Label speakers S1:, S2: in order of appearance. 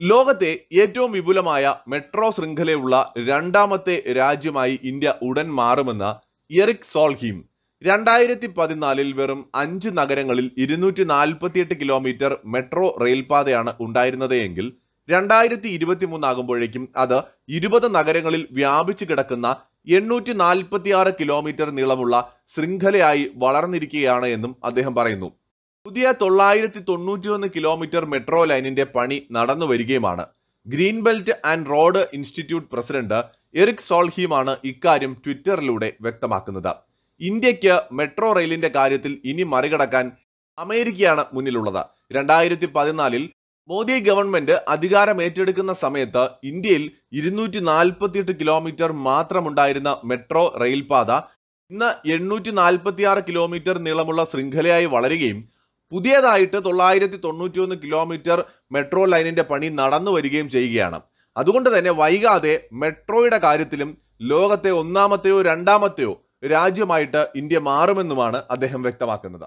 S1: ലോകത്തെ ഏറ്റവും വിപുലമായ മെട്രോ ശൃംഖലയുള്ള രണ്ടാമത്തെ രാജ്യമായി ഇന്ത്യ ഉടൻ മാറുമെന്ന് എറിക് സോൾഹീം. രണ്ടായിരത്തി പതിനാലിൽ വെറും അഞ്ച് നഗരങ്ങളിൽ ഇരുന്നൂറ്റി നാൽപ്പത്തിയെട്ട് കിലോമീറ്റർ മെട്രോ റെയിൽപാതയാണ് ഉണ്ടായിരുന്നത് എങ്കിൽ രണ്ടായിരത്തി ഇരുപത്തി മൂന്നാകുമ്പോഴേക്കും അത് ഇരുപത് നഗരങ്ങളിൽ വ്യാപിച്ചു കിടക്കുന്ന എണ്ണൂറ്റി നാൽപ്പത്തിയാറ് കിലോമീറ്റർ നീളമുള്ള ശൃംഖലയായി വളർന്നിരിക്കുകയാണ് എന്നും അദ്ദേഹം പറയുന്നു. പുതിയ തൊള്ളായിരത്തി തൊണ്ണൂറ്റിയൊന്ന് കിലോമീറ്റർ മെട്രോ ലൈനിന്റെ പണി നടന്നു വരികയുമാണ്. Green belt and road institute president Eric സോൾഹീമാണ് ഇക്കാര്യം ട്വിറ്ററിലൂടെ വ്യക്തമാക്കുന്നത്. ഇന്ത്യയ്ക്ക് മെട്രോ റെയിലിന്റെ കാര്യത്തിൽ ഇനി മറികടക്കാൻ അമേരിക്കയാണ് മുന്നിലുള്ളത്. രണ്ടായിരത്തി പതിനാലിൽ മോദി ഗവൺമെന്റ് അധികാരം ഏറ്റെടുക്കുന്ന സമയത്ത് ഇന്ത്യയിൽ ഇരുന്നൂറ്റി നാൽപ്പത്തിയെട്ട് കിലോമീറ്റർ മാത്രമുണ്ടായിരുന്ന മെട്രോ റെയിൽപാത ഇന്ന് എണ്ണൂറ്റി നാൽപ്പത്തിയാറ് കിലോമീറ്റർ നീളമുള്ള ശൃംഖലയായി വളരുകയും പുതിയതായിട്ട് തൊള്ളായിരത്തി തൊണ്ണൂറ്റി ഒന്ന് കിലോമീറ്റർ മെട്രോ ലൈനിന്റെ പണി നടന്നു വരികയും ചെയ്യുകയാണ്. അതുകൊണ്ട് തന്നെ വൈകാതെ മെട്രോയുടെ കാര്യത്തിലും ലോകത്തെ ഒന്നാമത്തെയോ രണ്ടാമത്തെയോ രാജ്യമായിട്ട് ഇന്ത്യ മാറുമെന്നുമാണ് അദ്ദേഹം വ്യക്തമാക്കുന്നത്.